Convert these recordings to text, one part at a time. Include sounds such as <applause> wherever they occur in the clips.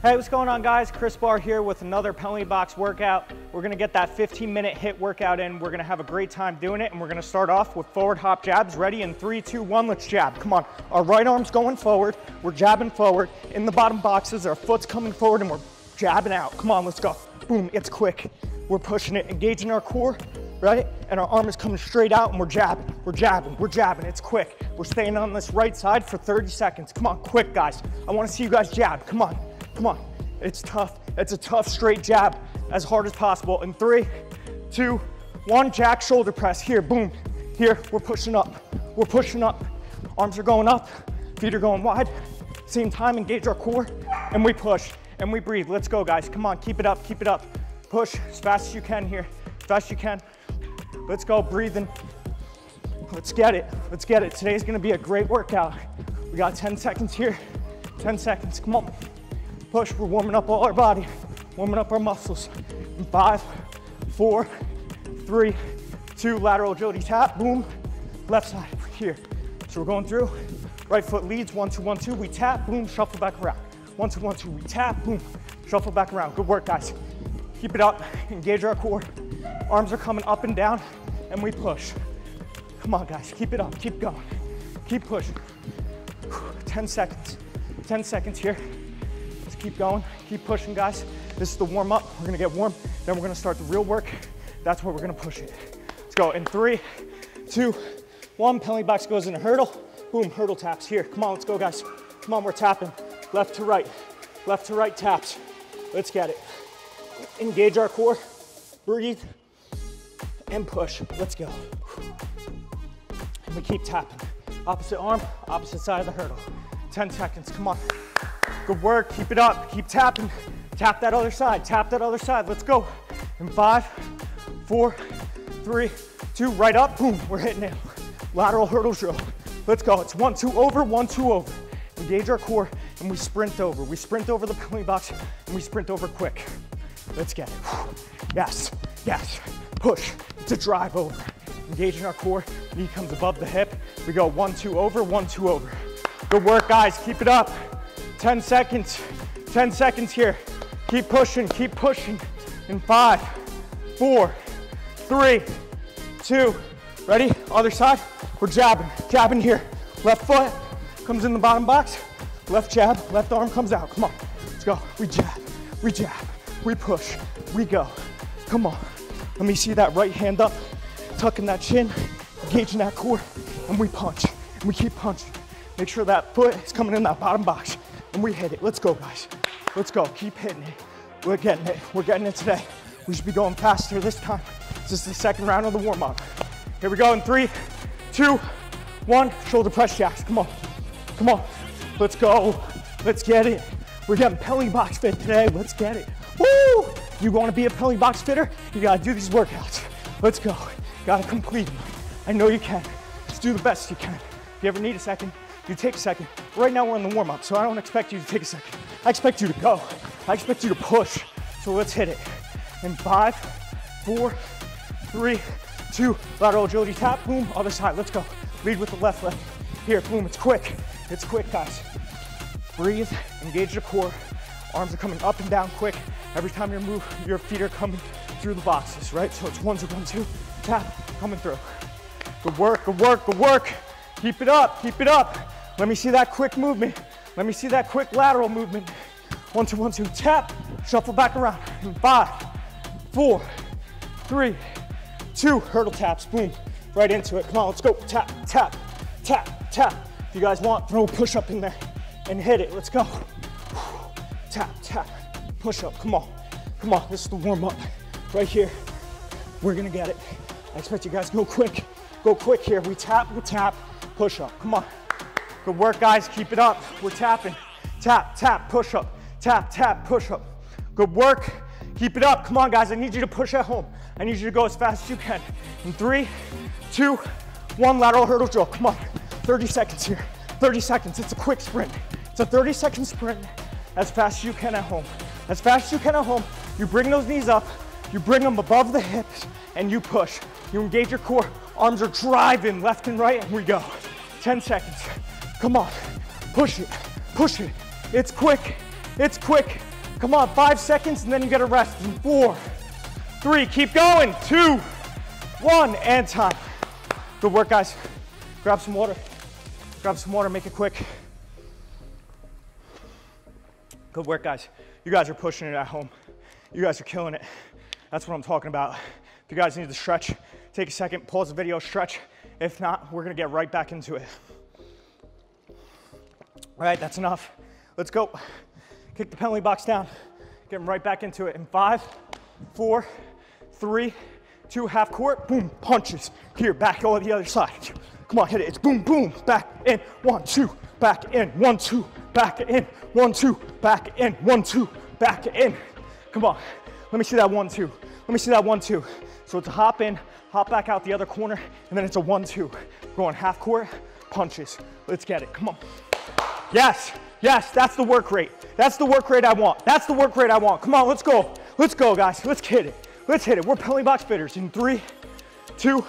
Hey, what's going on guys? Kris Barr here with another penalty box workout. We're gonna get that 15 minute HIIT workout in. We're gonna have a great time doing it and we're gonna start off with forward hop jabs. Ready in three, two, one, let's jab. Come on, our right arm's going forward. We're jabbing forward. In the bottom boxes, our foot's coming forward and we're jabbing out. Come on, let's go. Boom, it's quick. We're pushing it, engaging our core, right? And our arm is coming straight out and we're jabbing, we're jabbing, we're jabbing. It's quick. We're staying on this right side for 30 seconds. Come on, quick guys. I wanna see you guys jab. Come on. Come on, it's tough. It's a tough straight jab as hard as possible. In three, two, one, jack shoulder press. Here, boom. Here, we're pushing up. We're pushing up. Arms are going up, feet are going wide. Same time, engage our core, and we push, and we breathe. Let's go, guys. Come on, keep it up, keep it up. Push as fast as you can here, as fast as you can. Let's go, breathing. Let's get it, let's get it. Today's gonna be a great workout. We got 10 seconds here, 10 seconds, come on. Push, we're warming up all our body, warming up our muscles. In five, four, three, two, lateral agility tap, boom. Left side, here. So we're going through, right foot leads, one, two, one, two, we tap, boom, shuffle back around. One, two, one, two, we tap, boom, shuffle back around. Good work, guys. Keep it up, engage our core. Arms are coming up and down, and we push. Come on, guys, keep it up, keep going. Keep pushing. 10 seconds, 10 seconds here keep going, keep pushing, guys. This is the warm up. We're gonna get warm, then we're gonna start the real work. That's where we're gonna push it. Let's go in three, two, one. Penalty box goes in a hurdle. Boom, hurdle taps here. Come on, let's go, guys. Come on, we're tapping. Left to right, left to right taps. Let's get it. Engage our core, breathe, and push. Let's go. And we keep tapping. Opposite arm, opposite side of the hurdle. 10 seconds, come on. Good work, keep it up, keep tapping. Tap that other side, tap that other side. Let's go. In five, four, three, two, right up, boom, we're hitting it. Lateral hurdle drill. Let's go, it's one, two over, one, two over. Engage our core and we sprint over. We sprint over the penalty box and we sprint over quick. Let's get it. Yes, yes, push to drive over. Engaging our core, knee comes above the hip. We go one, two over, one, two over. Good work, guys, keep it up. 10 seconds, 10 seconds here. Keep pushing, keep pushing. In five, four, three, two, ready? Other side, we're jabbing, jabbing here. Left foot comes in the bottom box, left jab, left arm comes out. Come on, let's go. We jab, we jab, we push, we go. Come on, let me see that right hand up, tucking that chin, engaging that core, and we punch, and we keep punching. Make sure that foot is coming in that bottom box and we hit it. Let's go, guys. Let's go. Keep hitting it. We're getting it. We're getting it today. We should be going faster this time. This is the second round of the warm up. Here we go in three, two, one. Shoulder press jacks. Come on. Come on. Let's go. Let's get it. We're getting penalty box fit today. Let's get it. Woo! You want to be a penalty box fitter? You got to do these workouts. Let's go. Got to complete them. I know you can. Just do the best you can. If you ever need a second, you take a second. Right now we're in the warm up, so I don't expect you to take a second. I expect you to go. I expect you to push. So let's hit it. In five, four, three, two, lateral agility tap, boom, other side, let's go. Lead with the left leg. Here, boom, it's quick. It's quick, guys. Breathe, engage the core. Arms are coming up and down quick. Every time you move, your feet are coming through the boxes, right? So it's one, two, one, two, tap, coming through. Good work, good work, good work. Keep it up, keep it up. Let me see that quick movement. Let me see that quick lateral movement. One, two, one, two, tap, shuffle back around. In five, four, three, two, hurdle taps, boom, right into it. Come on, let's go. Tap, tap, tap, tap. If you guys want, throw a push up in there and hit it. Let's go. Tap, tap, push up. Come on, come on. This is the warm up right here. We're gonna get it. I expect you guys go quick. Go quick here. We tap, we tap, push up. Come on. Good work, guys. Keep it up. We're tapping. Tap, tap, push up. Tap, tap, push up. Good work. Keep it up. Come on, guys. I need you to push at home. I need you to go as fast as you can. In three, two, one, lateral hurdle drill. Come on. 30 seconds here. 30 seconds. It's a quick sprint. It's a 30 second sprint as fast as you can at home. As fast as you can at home, you bring those knees up, you bring them above the hips, and you push. You engage your core. Arms are driving left and right, and we go. 10 seconds. Come on, push it, push it. It's quick, it's quick. Come on, five seconds and then you get a rest. In four, three, keep going. Two, one, and time. Good work, guys. Grab some water. Grab some water, make it quick. Good work, guys. You guys are pushing it at home. You guys are killing it. That's what I'm talking about. If you guys need to stretch, take a second, pause the video, stretch. If not, we're gonna get right back into it. All right, that's enough. Let's go. Kick the penalty box down. Getting right back into it in five, four, three, two, half court, boom, punches. Here, back over the other side. Come on, hit it. It's boom, boom, back in, one, two, back in, one, two, back in, one, two, back in, one, two, back in. Come on, let me see that one, two. Let me see that one, two. So it's a hop in, hop back out the other corner, and then it's a one, two. Going half court, punches. Let's get it, come on. Yes, yes, that's the work rate. That's the work rate I want. That's the work rate I want. Come on, let's go. Let's go, guys. Let's hit it. Let's hit it. We're penalty box fitters in three, two,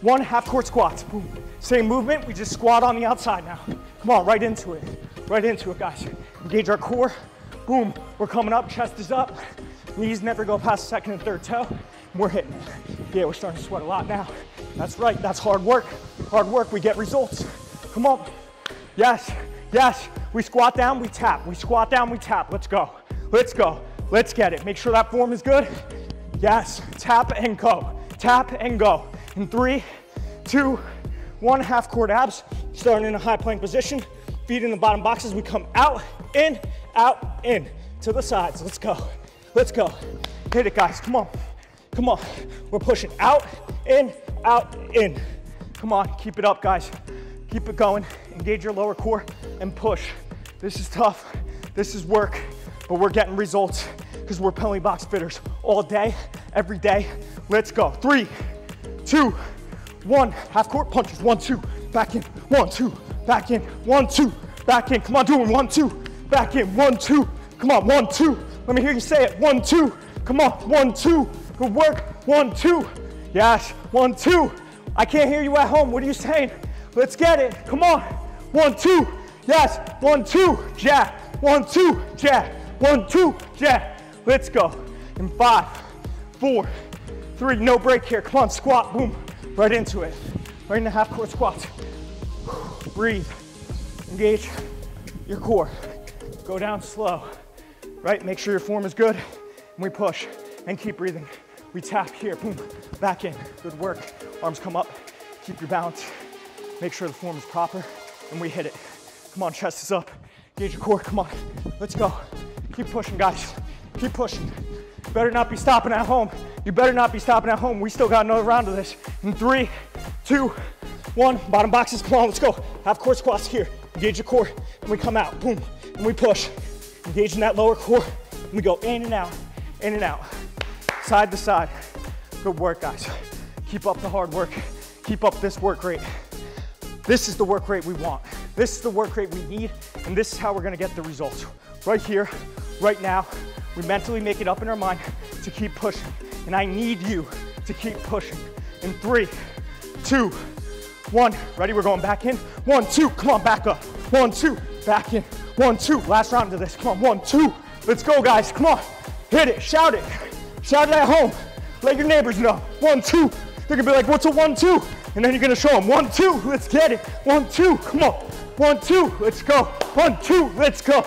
one, half court squats. Boom. Same movement, we just squat on the outside now. Come on, right into it. Right into it, guys. Engage our core. Boom. We're coming up, chest is up. Knees never go past second and third toe. We're hitting it. Yeah, we're starting to sweat a lot now. That's right, that's hard work. Hard work, we get results. Come on. Yes, yes. We squat down, we tap. We squat down, we tap. Let's go. Let's go. Let's get it. Make sure that form is good. Yes, tap and go. Tap and go. In three, two, one, half court abs. Starting in a high plank position. Feet in the bottom boxes. We come out, in, out, in. To the sides. Let's go. Let's go. Hit it, guys. Come on. Come on. We're pushing out, in, out, in. Come on. Keep it up, guys. Keep it going. Engage your lower core and push. This is tough. This is work, but we're getting results because we're penalty box fitters all day, every day. Let's go. Three, two, one. Half court punches. One, two. Back in. One, two. Back in. One, two. Back in. Come on, doing one, two. Back in. One, two. Come on, one, two. Let me hear you say it. One, two. Come on, one, two. Good work. One, two. Yes, one, two. I can't hear you at home. What are you saying? Let's get it. Come on. One, two. Yes. One, two. Jab. One, two. Jab. One, two. Jab. Let's go. In five, four, three. No break here. Come on. Squat. Boom. Right into it. Right into half court squats. Breathe. Engage your core. Go down slow. Right? Make sure your form is good. And we push and keep breathing. We tap here. Boom. Back in. Good work. Arms come up. Keep your balance. Make sure the form is proper, and we hit it. Come on, chest is up. Engage your core, come on. Let's go. Keep pushing, guys. Keep pushing. You better not be stopping at home. You better not be stopping at home. We still got another round of this. In three, two, one. Bottom boxes, come on, let's go. Half core squats here. Engage your core, and we come out, boom, and we push. Engage in that lower core, and we go in and out, in and out, side to side. Good work, guys. Keep up the hard work. Keep up this work rate. This is the work rate we want. This is the work rate we need, and this is how we're gonna get the results. Right here, right now, we mentally make it up in our mind to keep pushing, and I need you to keep pushing. In three, two, one. Ready? We're going back in. One, two. Come on, back up. One, two. Back in. One, two. Last round of this. Come on. One, two. Let's go, guys. Come on. Hit it. Shout it. Shout it at home. Let your neighbors know. One, two. They're gonna be like, what's a one, two? And then you're gonna show them one, two, let's get it. One, two, come on. One, two, let's go. One, two, let's go.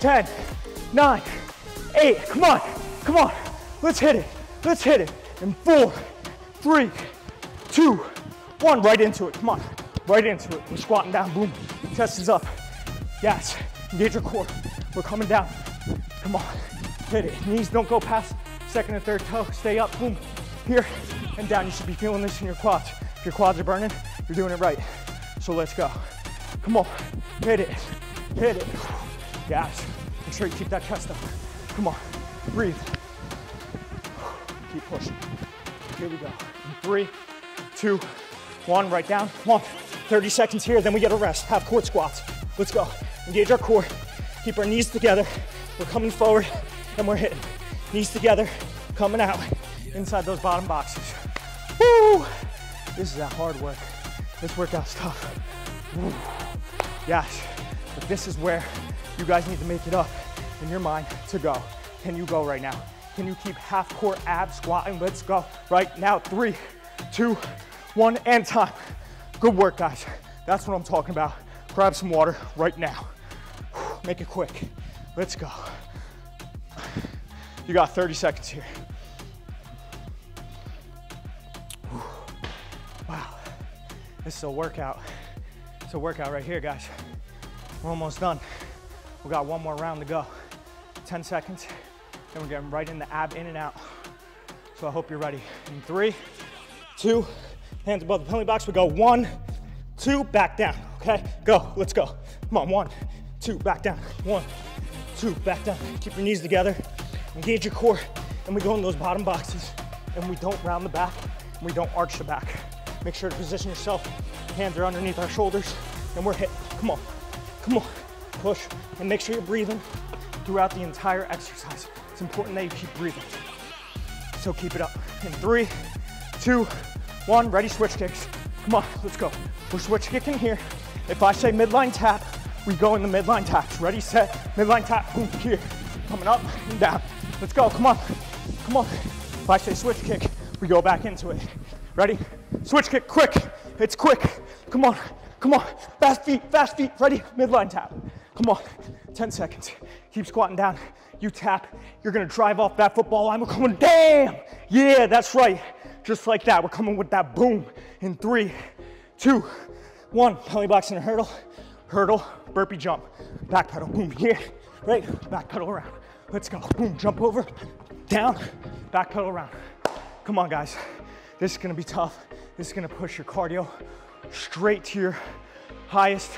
10, 9, 8, come on, come on. Let's hit it, let's hit it. And four, three, two, one, right into it, come on. Right into it, we're squatting down, boom. Chest is up. Yes, engage your core. We're coming down. Come on, hit it. Knees don't go past second and third toe. Stay up, boom. Here and down. You should be feeling this in your quads. Your quads are burning, you're doing it right. So let's go. Come on, hit it, hit it. Yes, make sure you keep that chest up. Come on, breathe. Keep pushing. Here we go. Three, two, one, right down. Come on, 30 seconds here, then we get a rest. Half court squats. Let's go. Engage our core. Keep our knees together. We're coming forward and we're hitting. Knees together, coming out inside those bottom boxes. Woo! This is that hard work. This workout's <sighs> tough. Yes, but this is where you guys need to make it up. in your mind to go. Can you go right now? Can you keep half core abs squatting? Let's go right now. Three, two, one, and time. Good work, guys. That's what I'm talking about. Grab some water right now. <sighs> Make it quick. Let's go. You got 30 seconds here. Wow. This is a workout. It's a workout right here, guys. We're almost done. We got one more round to go. 10 seconds, then we're getting right in the ab in and out. So I hope you're ready. In three, two, hands above the penalty box. We go one, two, back down. Okay, go, let's go. Come on, one, two, back down. One, two, back down. Keep your knees together, engage your core, and we go in those bottom boxes, and we don't round the back, and we don't arch the back. Make sure to position yourself. Hands are underneath our shoulders, and we're hit. Come on, come on, push, and make sure you're breathing throughout the entire exercise. It's important that you keep breathing. So keep it up. In three, two, one, ready, switch kicks. Come on, let's go. We're switch kicking here. If I say midline tap, we go in the midline taps. Ready, set, midline tap, boom, here. Coming up and down. Let's go, come on, come on. If I say switch kick, we go back into it. Ready? Switch kick, quick. It's quick. Come on, come on. Fast feet, fast feet. Ready? Midline tap. Come on. 10 seconds. Keep squatting down. You tap. You're gonna drive off that football line. We're coming, damn! Yeah, that's right. Just like that. We're coming with that boom in three, two, one. Penalty box and a hurdle. Hurdle, burpee jump. Back pedal, boom, here. Right? Back pedal around. Let's go. Boom, jump over, down, back pedal around. Come on, guys. This is gonna be tough. This is gonna push your cardio straight to your highest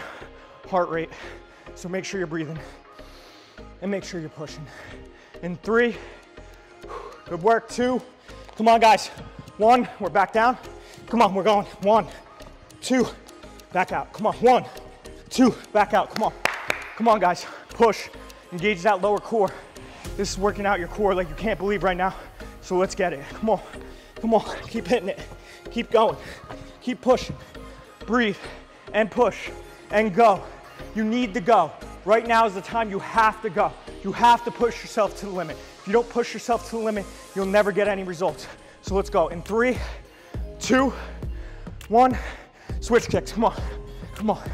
heart rate. So make sure you're breathing and make sure you're pushing. In three, good work, two, come on guys. One, we're back down. Come on, we're going. One, two, back out. Come on, one, two, back out. Come on. Come on guys, push. Engage that lower core. This is working out your core like you can't believe right now. So let's get it. Come on, come on, keep hitting it. Keep going, keep pushing. Breathe and push and go. You need to go. Right now is the time you have to go. You have to push yourself to the limit. If you don't push yourself to the limit, you'll never get any results. So let's go in three, two, one, switch kicks. Come on, come on.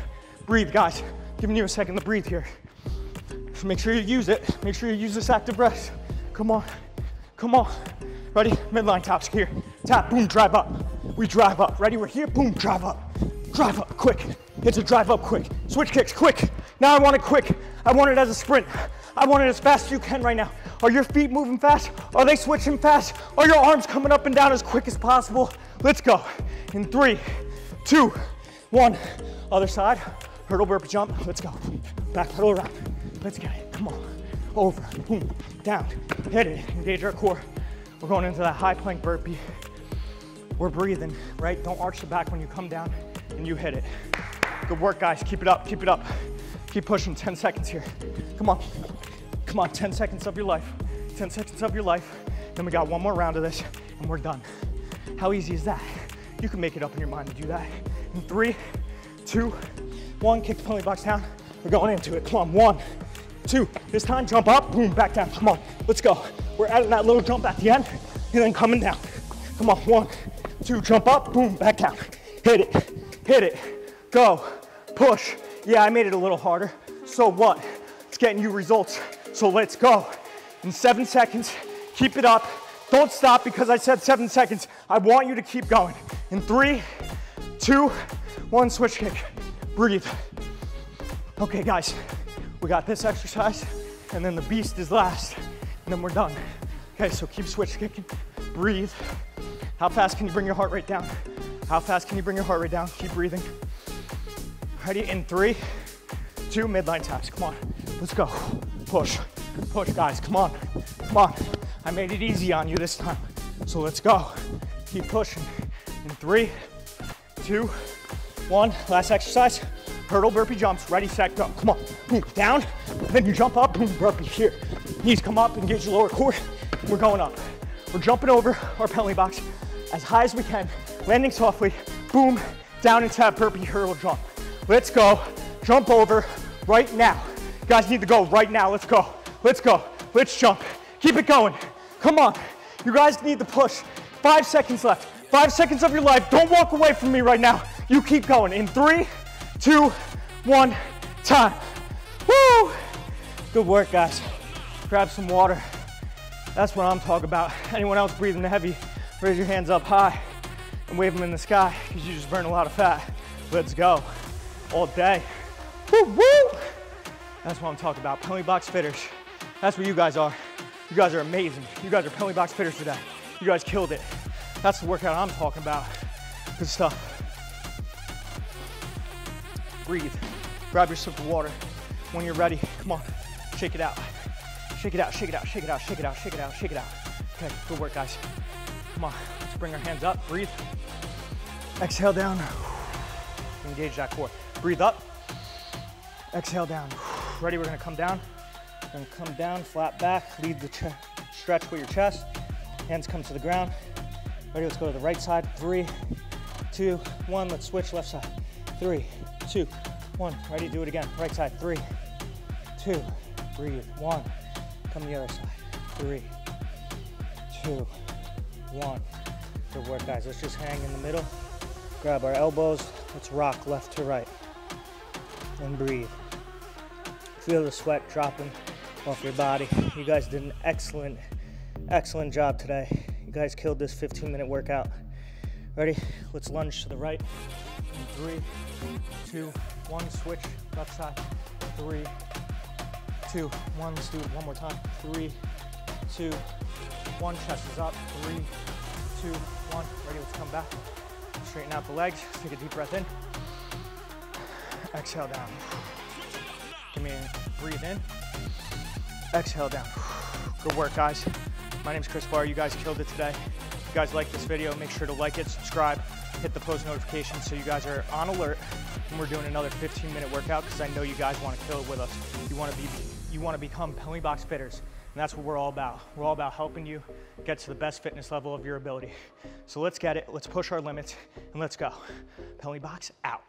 Breathe, guys. Giving you a second to breathe here. So make sure you use it. Make sure you use this active breath. Come on, come on. Ready? Midline taps here. Tap, boom, drive up. We drive up. Ready? We're here, boom, drive up. Drive up, quick. It's a drive up quick. Switch kicks, quick. Now I want it quick. I want it as a sprint. I want it as fast as you can right now. Are your feet moving fast? Are they switching fast? Are your arms coming up and down as quick as possible? Let's go. In three, two, one. Other side. Hurdle burpee jump. Let's go. Back pedal around. Let's get it. Come on. Over. Boom. Down. Hit it. Engage our core. We're going into that high plank burpee. We're breathing, right? Don't arch the back when you come down and you hit it. Good work, guys. Keep it up, keep it up. Keep pushing, 10 seconds here. Come on, come on, 10 seconds of your life. 10 seconds of your life. Then we got one more round of this and we're done. How easy is that? You can make it up in your mind to do that. In three, two, one, kick the penalty box down. We're going into it. Come on, one, two. This time, jump up, boom, back down. Come on, let's go. We're adding that little jump at the end and then coming down. Come on, one, two, jump up, boom, back down. Hit it, hit it, go, push. Yeah, I made it a little harder. So what? It's getting you results. So let's go. In seven seconds, keep it up. Don't stop because I said seven seconds. I want you to keep going. In three, two, one, switch kick. Breathe. Okay, guys, we got this exercise, and then the beast is last, and then we're done. Okay, so keep switch kicking. Breathe. How fast can you bring your heart rate down? How fast can you bring your heart rate down? Keep breathing. Ready? In three, two, midline taps. Come on. Let's go. Push. Push, guys. Come on. Come on. I made it easy on you this time. So let's go. Keep pushing. In three, two, one. Last exercise. Hurdle burpee jumps. Ready, set, go. Come on. Down. Then you jump up. Boom. Burpee. Here. Knees come up. Engage your lower core. We're going up. We're jumping over our penalty box as high as we can, landing softly, boom, down into that burpee hurdle jump. Let's go, jump over right now. You guys need to go right now, let's go. let's go. Let's jump. Keep it going. Come on. You guys need to push. Five seconds left. Five seconds of your life. Don't walk away from me right now. You keep going. In three, two, one, time. Woo! Good work, guys. Grab some water. That's what I'm talking about. Anyone else breathing heavy, raise your hands up high and wave them in the sky because you just burn a lot of fat. Let's go. All day. Woo, woo! That's what I'm talking about. Penalty box fitters. That's what you guys are. You guys are amazing. You guys are penalty box fitters today. You guys killed it. That's the workout I'm talking about. Good stuff. Breathe. Grab your sip of water. When you're ready, come on, shake it out. Shake it out, shake it out, shake it out, shake it out, shake it out, shake it out. Okay, good work, guys. Come on, let's bring our hands up, breathe. Exhale down. Engage that core. Breathe up. Exhale down. Ready, we're gonna come down. We're gonna come down, flat back, lead the stretch with your chest. Hands come to the ground. Ready, let's go to the right side. Three, two, one. Let's switch left side. Three, two, one. Ready, do it again. Right side. Three, two, breathe. One. Come the other side. Three, two, one. Good work, guys. Let's just hang in the middle. Grab our elbows. Let's rock left to right. And breathe. Feel the sweat dropping off your body. You guys did an excellent, excellent job today. You guys killed this 15 minute workout. Ready? Let's lunge to the right. In three, two, one. Switch left side. Three, two, one. Let's do it one more time. Three, two, one. Chest is up. Three, two, one. Ready? Let's come back. Straighten out the legs. Take a deep breath in. Exhale down. Give me a breathe in. Exhale down. Good work, guys. My name is Kris Barr. You guys killed it today. If you guys like this video, make sure to like it, subscribe, hit the post notification so you guys are on alert when we're doing another 15 minute workout because I know you guys want to kill it with us. You want to be, you want to become penalty box fitters. And that's what we're all about. We're all about helping you get to the best fitness level of your ability. So let's get it, let's push our limits, and let's go. Penalty box out.